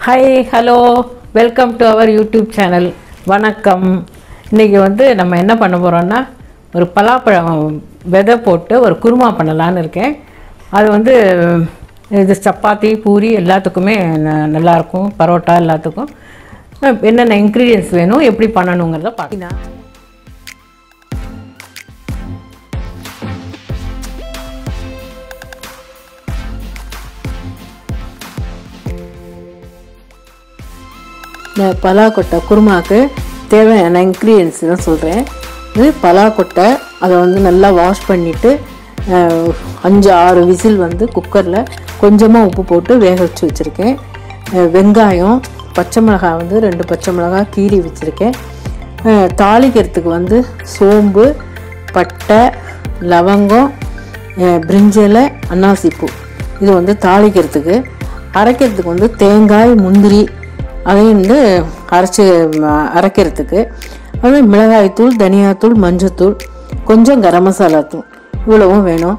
Hi hello welcome to our YouTube channel வணக்கம். இன்றைக்கி வந்து நம்ம என்ன பண்ண போகிறோன்னா ஒரு பலாப்பழம் விதை போட்டு ஒரு குருமா பண்ணலான்னு இருக்கேன். அது வந்து இது சப்பாத்தி பூரி எல்லாத்துக்குமே ந- நல்லாயிருக்கும். பரோட்டா எல்லாத்துக்கும். என்னென்ன இன்க்ரீடியன்ஸ் வேணும் எப்படி பண்ணணுங்கிறத பார்த்தீங்கன்னா பலா பலாக்கொட்டை குருமாவுக்கு தேவையான இன்க்ரீடியன்ஸ் தான் சொல்கிறேன் இது பலாக்கொட்டை அதை வந்து நல்லா வாஷ் பண்ணிவிட்டு அஞ்சு ஆறு விசில் வந்து குக்கரில் கொஞ்சமாக உப்பு போட்டு வேக வச்சு வச்சுருக்கேன். வெங்காயம் பச்சை மிளகாய் வந்து ரெண்டு பச்சை மிளகாய் கீறி வச்சுருக்கேன். தாளிக்கிறதுக்கு வந்து சோம்பு பட்டை லவங்கம் பிரிஞ்சலை அன்னாசிப்பூ. இது வந்து தாளிக்கிறதுக்கு அரைக்கிறதுக்கு வந்து தேங்காய் முந்திரி அதையும் வந்து அரைச்சி அரைக்கிறதுக்கு. அது மிளகாய்த்தூள் தனியாத்தூள் மஞ்சத்தூள் கொஞ்சம் கரம் மசாலா தூள். இவ்வளவும் வேணும்.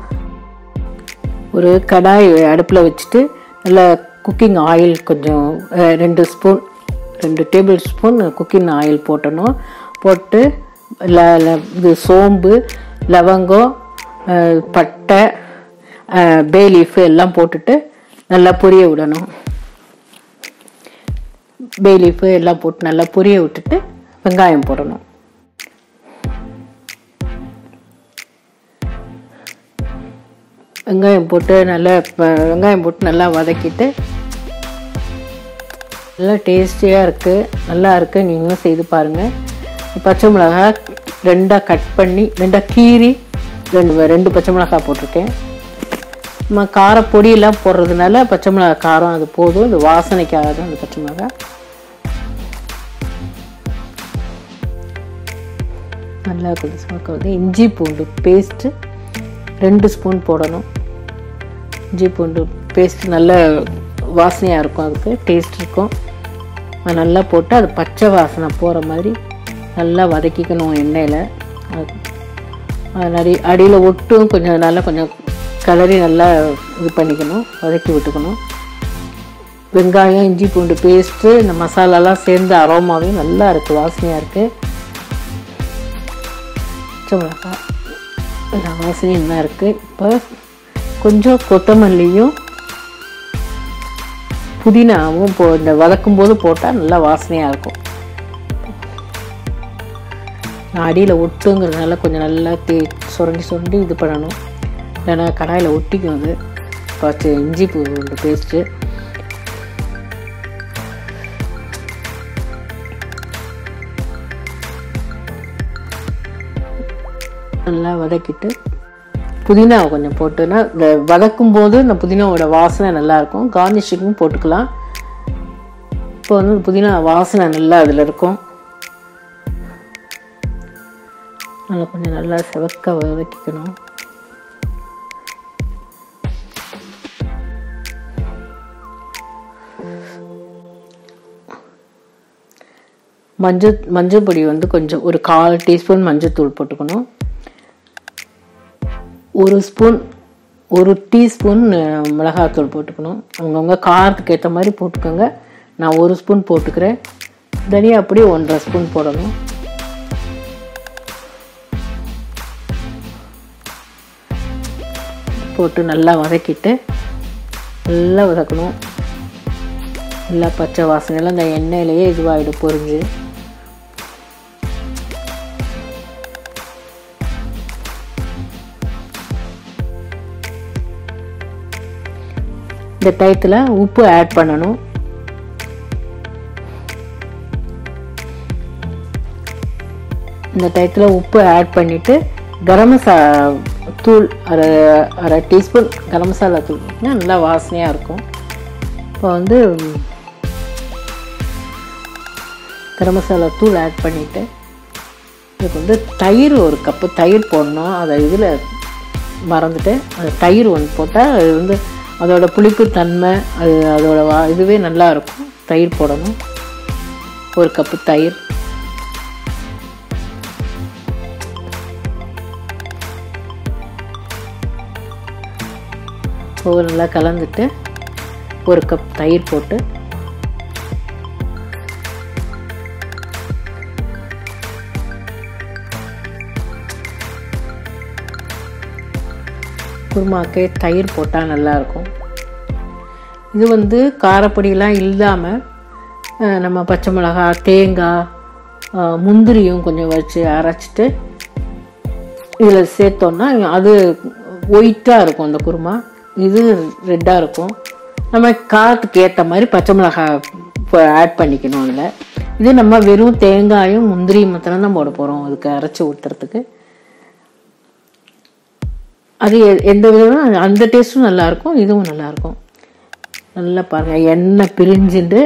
ஒரு கடாய் அடுப்பில் வச்சுட்டு நல்லா குக்கிங் ஆயில் கொஞ்சம் ரெண்டு ஸ்பூன் ரெண்டு டேபிள் ஸ்பூன் குக்கிங் ஆயில் போட்டணும். போட்டு ல இது சோம்பு லவங்கம் பட்டை பே லீஃப் எல்லாம் போட்டுட்டு நல்லா பொரிய விடணும். பேலீஃபு எல்லாம் போட்டு நல்லா பொரிய விட்டுட்டு வெங்காயம் போடணும். வெங்காயம் போட்டு நல்லா வெங்காயம் போட்டு நல்லா வதக்கிட்டு நல்லா டேஸ்டியாக இருக்குது நல்லா இருக்குது நீங்களும் செய்து பாருங்கள் பச்சை மிளகா ரெண்டாக கட் பண்ணி ரெண்டாக கீறி ரெண்டு ரெண்டு பச்சை மிளகாய் போட்டிருக்கேன். நம்ம காரப்பொடியெல்லாம் போடுறதுனால பச்சை மிளகா காரம் அது போதும் இது வாசனைக்காக தான் அந்த பச்சை மிளகா. நல்லா கொஞ்சம் வந்து இஞ்சி பூண்டு பேஸ்ட்டு ரெண்டு ஸ்பூன் போடணும். இஞ்சி பூண்டு பேஸ்ட் நல்ல வாசனையாக இருக்கும் அதுக்கு டேஸ்ட் இருக்கும். அது நல்லா போட்டு அது பச்சை வாசனை போகிற மாதிரி நல்லா வதக்கிக்கணும் எண்ணெயில். அது அது நிறைய அடியில் ஒட்டும் கொஞ்சம் நல்லா கொஞ்சம் கலரி நல்லா இது பண்ணிக்கணும் வதக்கி விட்டுக்கணும். வெங்காயம் இஞ்சி பூண்டு பேஸ்ட்டு இந்த மசாலாலாம் சேர்ந்து அரோமாவே நல்லா இருக்குது வாசனையாக இருக்குது பச்சை மிளகாய் நல்லா வாசனை என்ன இருக்குது இப்போ கொஞ்சம் கொத்தமல்லியும் புதினாவும் போ இந்த வதக்கும் போது போட்டால் நல்லா வாசனையாக இருக்கும். நான் அடியில் ஒட்டுங்கிறதுனால கொஞ்சம் நல்லா தே சுரண்டி சுரண்டி இது பண்ணணும். இல்லைன்னா கடாயில் ஒட்டிக்கும் அது. பச்சை இஞ்சி பூ பேஸ்ட்டு. நல்லா வதக்கிட்டு புதினாவை கொஞ்சம் போட்டுனா இந்த வதக்கும் போது இந்த புதினாவோட வாசனை நல்லாயிருக்கும். கார்னிஷிக்கும் போட்டுக்கலாம். இப்போ வந்து புதினா வாசனை நல்லா அதில் இருக்கும். நல்லா கொஞ்சம் நல்லா செவக்க வதக்கிக்கணும். மஞ்சள் மஞ்சள் பொடி வந்து கொஞ்சம் ஒரு கால் டீஸ்பூன் மஞ்சள் போட்டுக்கணும். ஒரு ஸ்பூன் ஒரு டீஸ்பூன் மிளகாத்தூள் போட்டுக்கணும். அவங்கவுங்க காரத்துக்கு ஏற்ற மாதிரி போட்டுக்கோங்க. நான் ஒரு ஸ்பூன் போட்டுக்கிறேன். தனியா அப்படியே ஒன்றரை ஸ்பூன் போடணும். போட்டு நல்லா வதக்கிட்டு நல்லா வதக்கணும். நல்லா பச்சை வாசனையெல்லாம் இந்த எண்ணெயிலேயே இதுவாகிடும் பொறிஞ்சு. இந்த டயத்தில் உப்பு ஆட் பண்ணணும். இந்த டயத்தில் உப்பு ஆட் பண்ணிவிட்டு கரம் மசா தூள் அரை அரை டீஸ்பூன் கரம் மசாலா தூள் போட்டிங்கன்னா நல்லா வாசனையாக இருக்கும். இப்போ வந்து கரம் மசாலா தூள் ஆட் பண்ணிவிட்டு இதுக்கு வந்து தயிர் ஒரு கப்பு தயிர் போடணும். அதை இதில் மறந்துட்டு அந்த தயிர் ஒன்று போட்டால் அது வந்து அதோடய புளிப்பு தன்மை அது அதோட வா இதுவே நல்லாயிருக்கும் தயிர் போடணும். ஒரு கப்பு தயிர். போக நல்லா கலந்துட்டு ஒரு கப் தயிர் போட்டு குருமாக்கு தயிர் போட்டால் நல்லாயிருக்கும் இது வந்து காரப்பொடியெலாம் இல்லாமல் நம்ம பச்சை மிளகா தேங்காய் முந்திரியும் கொஞ்சம் வச்சு அரைச்சிட்டு இதில் சேர்த்தோன்னா அது ஒயிட்டாக இருக்கும் அந்த குருமா. இது ரெட்டாக இருக்கும். நம்ம காரத்துக்கு ஏற்ற மாதிரி பச்சை மிளகாய் ஆட் பண்ணிக்கணும் அதில். இது நம்ம வெறும் தேங்காயும் முந்திரியும் மாத்திரம்தான் போட போகிறோம் அதுக்கு அரைச்சி ஊற்றுறதுக்கு அது எந்த விதமும் அந்த டேஸ்ட்டும் நல்லாயிருக்கும் இதுவும் நல்லாயிருக்கும் நல்லா பாருங்கள் எண்ணெய் பிரிஞ்சுட்டு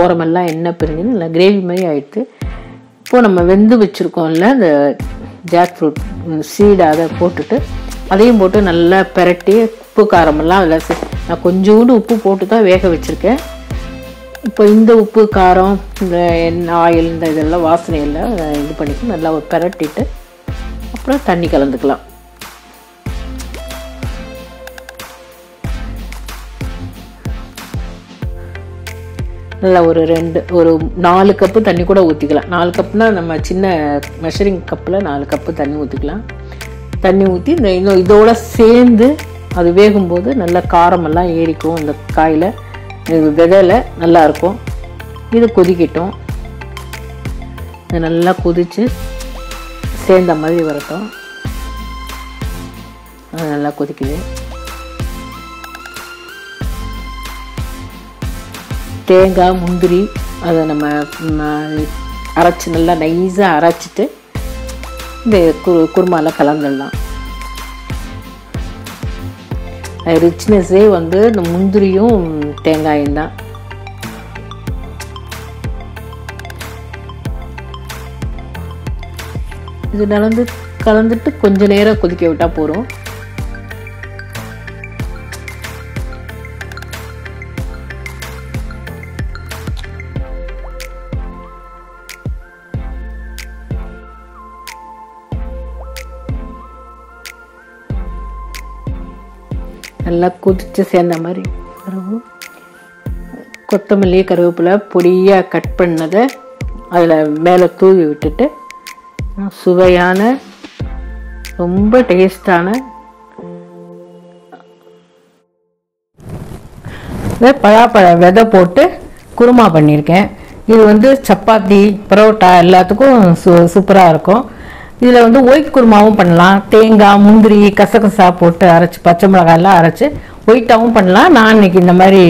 ஓரமெல்லாம் எண்ணெய் பிரிஞ்சுன்னு நல்லா கிரேவி மாதிரி ஆயிடுத்து இப்போது நம்ம வெந்து வச்சுருக்கோம்ல அந்த ஜாக் ஃப்ரூட் சீடை அதை போட்டுட்டு அதையும் போட்டு நல்லா பெரட்டி உப்பு காரமெல்லாம் அதில் நான் கொஞ்சோண்டு உப்பு போட்டு தான் வேக வச்சுருக்கேன். இப்போ இந்த உப்பு காரம் இந்த எண்ணெய் ஆயில் இந்த இதெல்லாம் வாசனை எல்லாம் இது பண்ணிட்டு நல்லா பெரட்டிட்டு அப்புறம் தண்ணி கலந்துக்கலாம். நல்லா ஒரு ரெண்டு ஒரு நாலு கப்பு தண்ணி கூட ஊற்றிக்கலாம் நாலு கப்புனால் நம்ம சின்ன மெஷரிங் கப்பில் நாலு கப்பு தண்ணி ஊற்றிக்கலாம் தண்ணி ஊற்றி இந்த இன்னும் இதோட சேர்ந்து அது வேகும்போது நல்லா காரமெல்லாம் ஏறிக்கும் இந்த காயில். இது நல்லாயிருக்கும் நல்லா இது கொதிக்கட்டும். இது நல்லா கொதித்து சேர்ந்த மாதிரி வரட்டும். அது நல்லா கொதிக்குது. தேங்காய் முந்திரி அதை நம்ம அரைச்சி நல்லா நைஸாக அரைச்சிட்டு இந்த குரு குருமாவில் கலந்துடலாம். ரிச்னஸ்ஸே வந்து இந்த முந்திரியும் தேங்காயும் தான். இது நடந்து கலந்துட்டு கொஞ்ச நேரம் கொதிக்க விட்டால் போகிறோம் நல்லா கொதித்து சேர்ந்த மாதிரி வரும் கொத்தமல்லி கருவேப்பிலை பொடியாக கட் பண்ணதை அதில் மேலே தூவி விட்டுட்டு சுவையான ரொம்ப டேஸ்டான பலாப்பழ விதை போட்டு குருமா பண்ணியிருக்கேன். இது வந்து சப்பாத்தி பரோட்டா எல்லாத்துக்கும் சூ சூப்பராக இருக்கும். இதில் வந்து ஒயிட் குருமாவும் பண்ணலாம். தேங்காய் முந்திரி கசகசா போட்டு அரைச்சி பச்சை மிளகாய் எல்லாம் அரைச்சி ஒயிட்டாகவும் பண்ணலாம். நான் இன்றைக்கி இந்த மாதிரி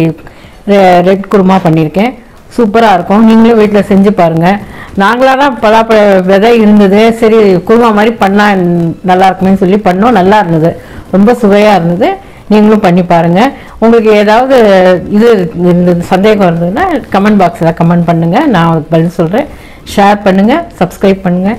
ரெ- ரெட் குருமா பண்ணியிருக்கேன். சூப்பராக இருக்கும். நீங்களும் வீட்டில் செஞ்சு பாருங்கள் நாங்களாக தான் பலாப்பழ விதை இருந்தது. சரி குருமா மாதிரி பண்ணால் நல்லா இருக்குமேன்னு சொல்லி பண்ணோம். நல்லா இருந்தது. ரொம்ப சுவையாக இருந்தது. நீங்களும் பண்ணி பாருங்கள் உங்களுக்கு ஏதாவது இது இருந்தது சந்தேகம் இருந்ததுன்னா கமெண்ட் பாக்ஸில் கமெண்ட் பண்ணுங்கள் நான் பதில் சொல்கிறேன் ஷேர் பண்ணுங்கள் சப்ஸ்கிரைப் பண்ணுங்கள்